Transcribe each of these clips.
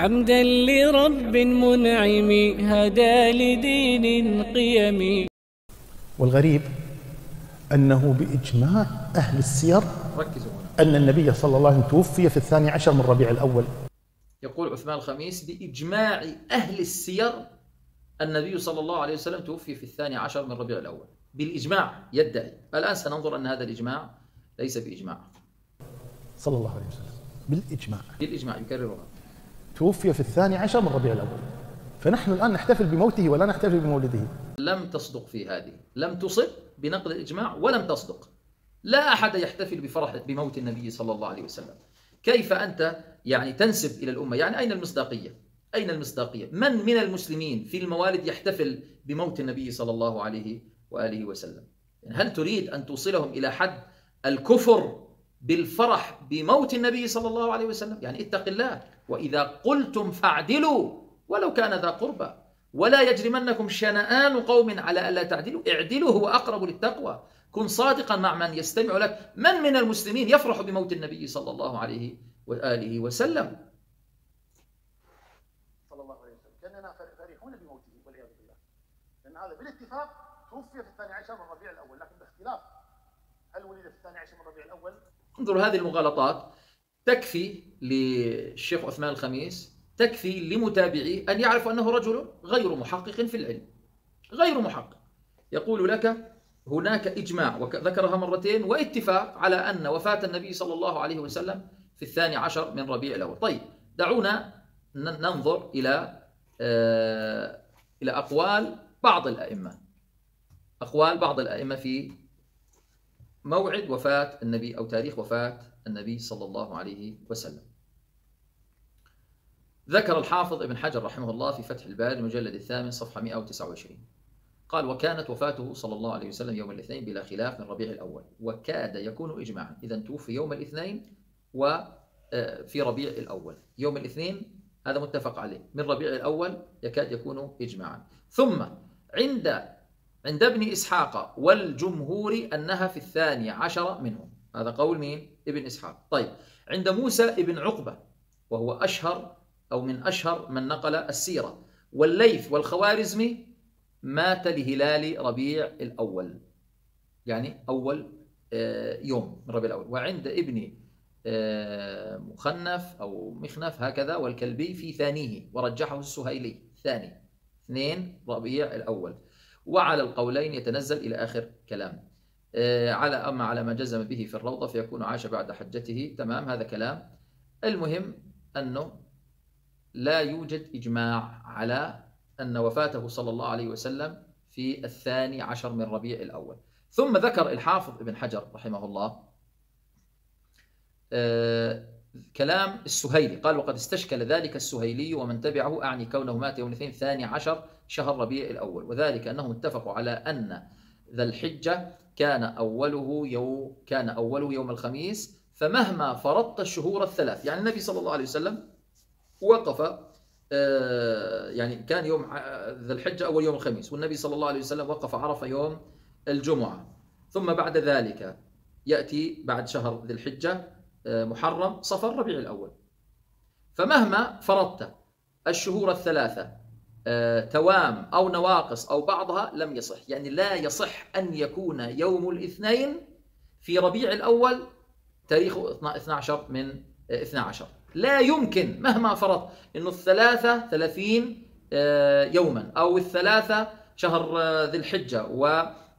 حمدا لرب منعم هدى لدين قيم. والغريب أنه بإجماع أهل السير ركزوا هنا. أن النبي صلى الله عليه وسلم توفي في الثاني عشر من ربيع الأول. يقول عثمان الخميس بإجماع أهل السير النبي صلى الله عليه وسلم توفي في الثاني عشر من ربيع الأول. بالإجماع يدعي. الآن سننظر أن هذا الإجماع ليس بإجماع. صلى الله عليه وسلم. بالإجماع. بالإجماع يكررها. توفي في الثاني عشر من ربيع الأول. فنحن الآن نحتفل بموته ولا نحتفل بمولده. لم تصدق في هذه. لم تصب بنقل الإجماع ولم تصدق. لا أحد يحتفل بفرح بموت النبي صلى الله عليه وسلم. كيف أنت يعني تنسب إلى الأمة؟ يعني أين المصداقية؟ أين المصداقية؟ من من المسلمين في الموالد يحتفل بموت النبي صلى الله عليه وآله وسلم؟ هل تريد أن توصلهم إلى حد الكفر بالفرح بموت النبي صلى الله عليه وسلم. يعني اتق الله وإذا قلتم فاعدلوا ولو كان ذا قربى. ولا يجرمنكم شنآن قوم على ألا تعدلوا. اعدلوا هو أقرب للتقوى. كن صادقا مع من يستمع لك. من من المسلمين يفرح بموت النبي صلى الله عليه وآله وسلم؟ صلى الله عليه وسلم. كأننا فرحون بموته والعياذ بالله. لأن هذا بالاتفاق توفي في الثاني عشر من ربيع الأول لكن باختلاف. هل ولد في الثاني عشر من ربيع الأول؟ انظروا هذه المغالطات. تكفي للشيخ عثمان الخميس تكفي لمتابعيه أن يعرفوا أنه رجل غير محقق في العلم. غير محقق. يقول لك هناك إجماع وذكرها مرتين واتفاق على أن وفاة النبي صلى الله عليه وسلم في الثاني عشر من ربيع الأول. طيب دعونا ننظر إلى آه، إلى أقوال بعض الأئمة. أقوال بعض الأئمة في موعد وفاة النبي أو تاريخ وفاة النبي صلى الله عليه وسلم. ذكر الحافظ ابن حجر رحمه الله في فتح الباري المجلد الثامن صفحة 129 قال وكانت وفاته صلى الله عليه وسلم يوم الاثنين بلا خلاف من ربيع الأول وكاد يكون إجماعا. إذا توفي يوم الاثنين وفي ربيع الأول. يوم الاثنين هذا متفق عليه. من ربيع الأول يكاد يكون إجماعا. ثم عند عند ابن إسحاق والجمهور أنها في الثاني عشر منهم. هذا قول مين؟ ابن إسحاق. طيب عند موسى ابن عقبة وهو أشهر أو من أشهر من نقل السيرة. والليث والخوارزمي مات لهلال ربيع الأول يعني أول آه، يوم من ربيع الأول. وعند ابن آه، مخنف أو مخنف هكذا والكلبي في ثانية ورجحه السهيلي ثاني اثنين ربيع الأول. وعلى القولين يتنزل إلى آخر كلام. آه، على أما على ما جزم به في الروضة فيكون عاش بعد حجته. تمام هذا كلام. المهم أنه لا يوجد إجماع على أن وفاته صلى الله عليه وسلم في الثاني عشر من ربيع الأول. ثم ذكر الحافظ ابن حجر رحمه الله آه، كلام السهيلي. قال وقد استشكل ذلك السهيلي ومن تبعه أعني كونه مات يوم الاثنين الثاني عشر شهر ربيع الأول. وذلك أنهم اتفقوا على أن ذا الحجة كان أوله يوم كان أوله يوم الخميس فمهما فرضت الشهور الثلاث. يعني النبي صلى الله عليه وسلم وقف آه، يعني كان يوم ذا الحجة أول يوم الخميس والنبي صلى الله عليه وسلم وقف عرفة يوم الجمعة. ثم بعد ذلك يأتي بعد شهر ذي الحجة آه، محرم صفر ربيع الأول. فمهما فرضت الشهور الثلاثة آه، توام أو نواقص أو بعضها لم يصح. يعني لا يصح أن يكون يوم الاثنين في ربيع الأول تاريخه 12 من 12 لا يمكن مهما فرض أنه الثلاثة ثلاثين آه، يوما أو الثلاثة شهر آه، ذي الحجة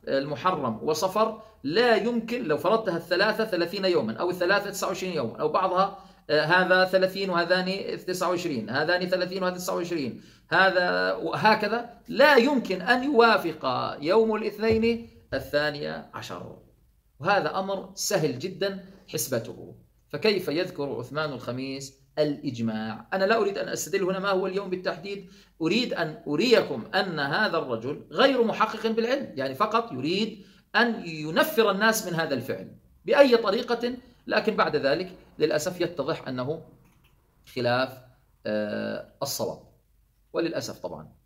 والمحرم وصفر لا يمكن لو فرضتها الثلاثة ثلاثين يوما أو الثلاثة 29 يوما أو بعضها آه، هذا 30 وهذان 29 هذان 30 وهذا 29 هذا وهكذا. لا يمكن أن يوافق يوم الاثنين الثانية عشر. وهذا أمر سهل جدا حسبته. فكيف يذكر عثمان الخميس؟ الإجماع. أنا لا أريد أن أستدل هنا ما هو اليوم بالتحديد. أريد أن أريكم أن هذا الرجل غير محقق بالعلم. يعني فقط يريد أن ينفر الناس من هذا الفعل. بأي طريقة؟ لكن بعد ذلك للأسف يتضح أنه خلاف آه، الصواب. وللأسف طبعا.